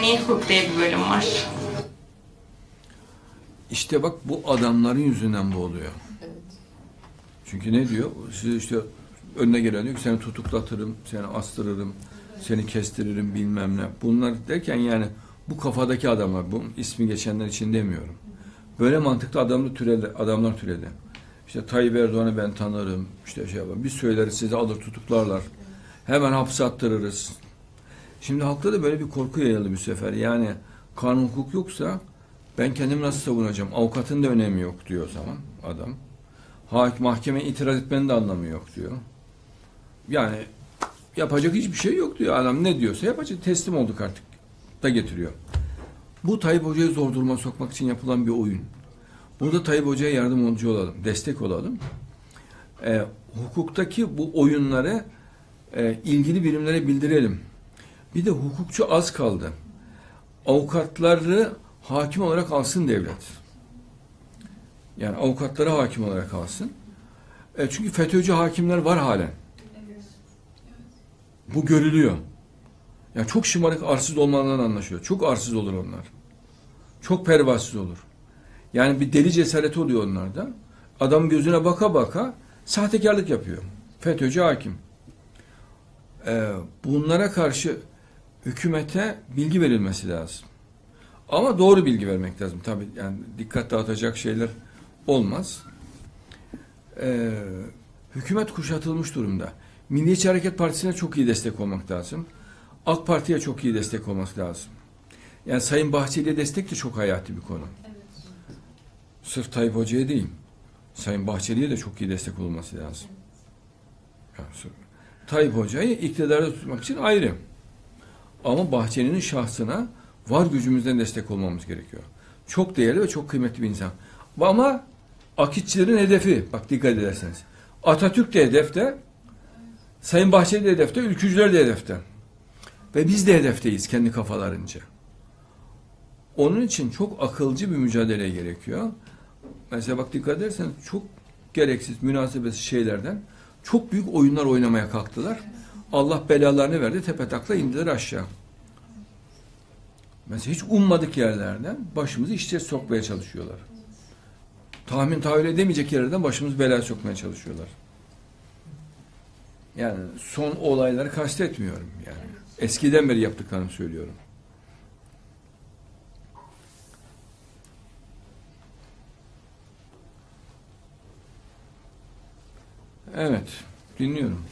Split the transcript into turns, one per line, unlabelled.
Niye hukuk diye bir bölüm var?
İşte bak bu adamların yüzünden bu oluyor. Çünkü ne diyor? Size işte önüne gelen diyor ki seni tutuklatırım, seni astırırım, seni kestiririm bilmem ne. Bunlar derken yani bu kafadaki adamlar, bu ismi geçenler için demiyorum. Böyle mantıklı adamlar türedi, adamlar türedi. İşte Tayyip Erdoğan'ı ben tanırım, işte şey yapalım. Biz söyleriz sizi alır tutuklarlar. Hemen hapse attırırız. Şimdi halkta da böyle bir korku yayıldı bir sefer. Yani kanun hukuk yoksa ben kendimi nasıl savunacağım? Avukatın da önemi yok diyor o zaman adam. Hakim mahkemeye itiraz etmenin de anlamı yok diyor. Yani yapacak hiçbir şey yok diyor adam ne diyorsa yapacak teslim olduk artık da getiriyor. Bu Tayyip Hoca'yı zor duruma sokmak için yapılan bir oyun. Burada Tayyip Hoca'ya yardımcı olalım, destek olalım. Ee, hukuktaki bu oyunları e, ilgili birimlere bildirelim. Bir de hukukçu az kaldı. Avukatları hakim olarak alsın devlet. Yani avukatları hakim olarak alsın. E, çünkü FETÖ'cü hakimler var halen. Bu görülüyor. Yani çok şımarık arsız olmalarından anlaşıyor. Çok arsız olur onlar. Çok pervasız olur. Yani bir deli cesareti oluyor onlarda. Adam gözüne baka baka sahtekarlık yapıyor. FETÖ'cü hakim. Ee, bunlara karşı hükümete bilgi verilmesi lazım. Ama doğru bilgi vermek lazım. Tabii yani dikkat dağıtacak şeyler olmaz. Ee, hükümet kuşatılmış durumda. Milliyetçi Hareket Partisi'ne çok iyi destek olmak lazım. AK Parti'ye çok iyi destek olmak lazım. Yani Sayın Bahçeli'ye destek de çok hayati bir konu. Sırf Tayyip Hoca'ya değil. Sayın Bahçeli'ye de çok iyi destek olması lazım. Yani sırf- Tayyip Hoca'yı iktidarda tutmak için ayrı. Ama Bahçeli'nin şahsına var gücümüzden destek olmamız gerekiyor. Çok değerli ve çok kıymetli bir insan. Ama akitçilerin hedefi, bak dikkat ederseniz. Atatürk de hedefte, Sayın Bahçeli de hedefte, ülkücüler de hedefte. Ve biz de hedefteyiz kendi kafalarınca. Onun için çok akılcı bir mücadele gerekiyor. Mesela bak dikkat edersen çok gereksiz, münasebetsiz şeylerden çok büyük oyunlar oynamaya kalktılar. Allah belalarını verdi, tepe takla indiler aşağı. Mesela hiç ummadık yerlerden başımızı işe sokmaya çalışıyorlar. Tahmin tahayyül edemeyecek yerlerden başımızı belaya sokmaya çalışıyorlar. Yani son olayları kastetmiyorum yani. Eskiden beri yaptıklarını söylüyorum. Evet, dinliyorum.